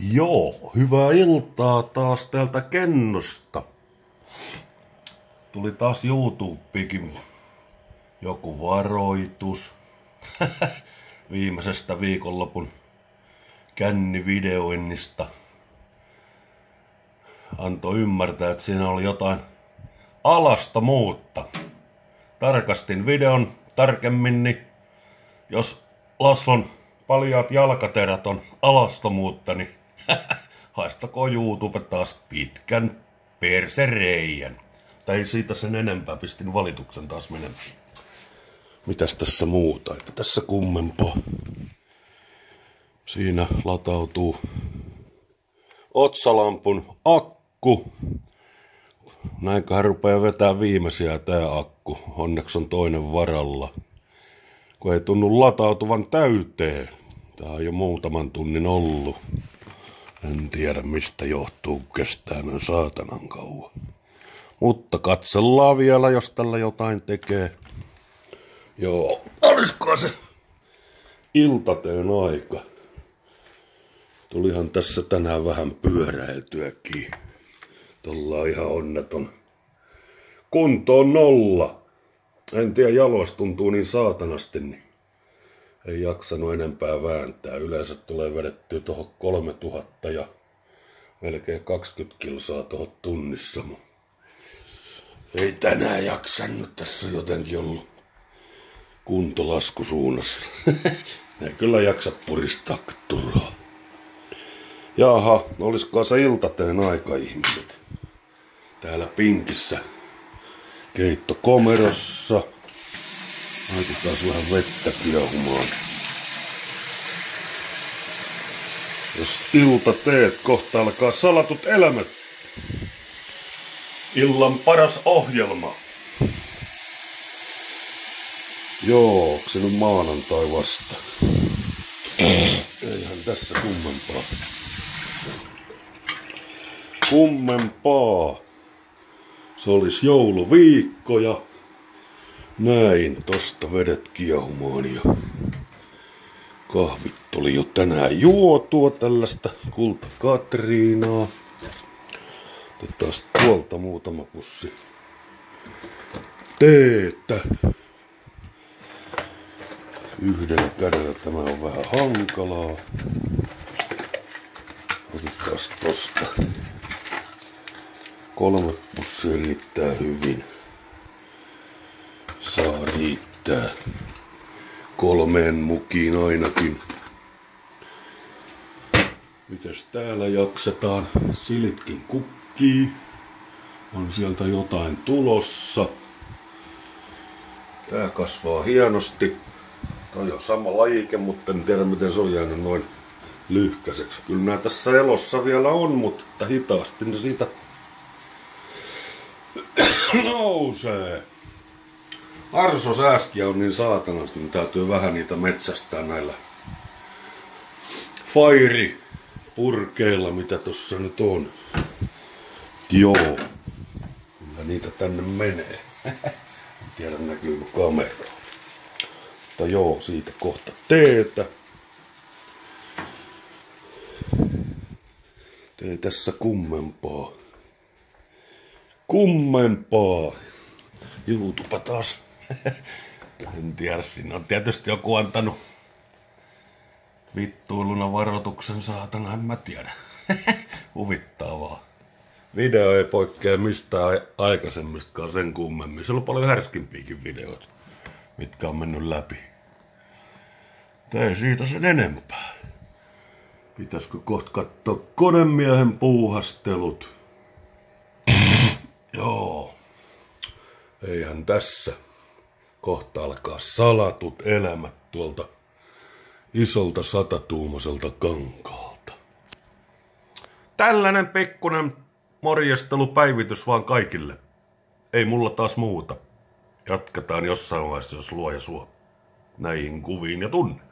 Joo, hyvää iltaa taas täältä Kennosta. Tuli taas YouTubekin joku varoitus viimeisestä viikonlopun kännivideoinnista. Antoi ymmärtää, että siinä oli jotain alasta muutta. Tarkastin videon tarkemmin, niin jos Laslon paljaat jalkaterät on alastomuutta, niin haistako YouTube taas pitkän persereijän. Tai siitä sen enempää, pistin valituksen taas menemään. Mitäs tässä muuta? Että tässä kummempaa. Siinä latautuu otsalampun akku. Näinköhän rupeaa vetää viimeisiä tää akku. Onneksi on toinen varalla. Kun ei tunnu latautuvan täyteen. Tää on jo muutaman tunnin ollut. En tiedä mistä johtuu, kestää noin saatanan kauan. Mutta katsellaan vielä, jos tällä jotain tekee. Joo, olisiko se iltateen aika? Tulihan tässä tänään vähän pyöräiltyäkin. Tuolla on ihan onneton. Kunto on nolla. En tiedä, jaloista tuntuu niin saatanasti, niin ei jaksanut enempää vääntää. Yleensä tulee vedettyä tuohon 3000 ja melkein 20 kilsaa tuohon tunnissa. Ei tänään jaksanut, tässä on jotenkin ollut kunto laskusuunnassa. ei kyllä jaksa puristaa turhaa. Jaha, olisiko se iltateen aika ihmiset? Täällä pinkissä keittokomerossa. Laitetaan vähän vettä kiehumaan. Jos ilta teet, kohta alkaa salatut elämät. Illan paras ohjelma. Joo, onko se nyt maanantai vasta? Eihän tässä kummempaa. Kummempaa. Se olisi jouluviikko ja näin, tosta vedet kiehumaan ja kahvit oli jo tänään juotua tällaista kulta Katriinaa. Otetaan tuolta muutama pussi teetä. Yhdellä kädellä tämä on vähän hankalaa. Otetaan tosta. Kolme pussia riittää hyvin riittää kolmeen mukiin ainakin. Mitäs täällä jaksetaan? Silitkin kukkii. On sieltä jotain tulossa. Tää kasvaa hienosti. Toi on sama lajike, mutta en tiedä miten se on jäänyt noin lyhkäiseksi. Kyllä nää tässä elossa vielä on, mutta hitaasti ne siitä nousee. Arso sääskiä on niin saatanasti, niin täytyy vähän niitä metsästää näillä fairi purkeilla, mitä tossa nyt on. Joo. Kyllä niitä tänne menee. en tiedä näkyykö kamera. Mutta joo, siitä kohta teetä. Tee tässä kummempaa. Kummempaa. YouTube taas en tiedä, siinä on tietysti joku antanut vittuiluna varoituksen saatana, en mä tiedä. Huvittavaa. Video ei poikkea mistään aikaisemmistakaan sen kummemmin. Siellä on paljon härskimpiäkin videoita, mitkä on mennyt läpi. Ei siitä sen enempää. Pitäisikö kohta katsoa konemiehen puuhastelut? Joo. Eihän tässä kohta alkaa salatut elämät tuolta isolta satatuumaselta kankaalta. Tällainen pikkunen morjestelupäivitys vaan kaikille. Ei mulla taas muuta. Jatketaan jossain vaiheessa, jos luoja suo näihin kuviin ja tunne.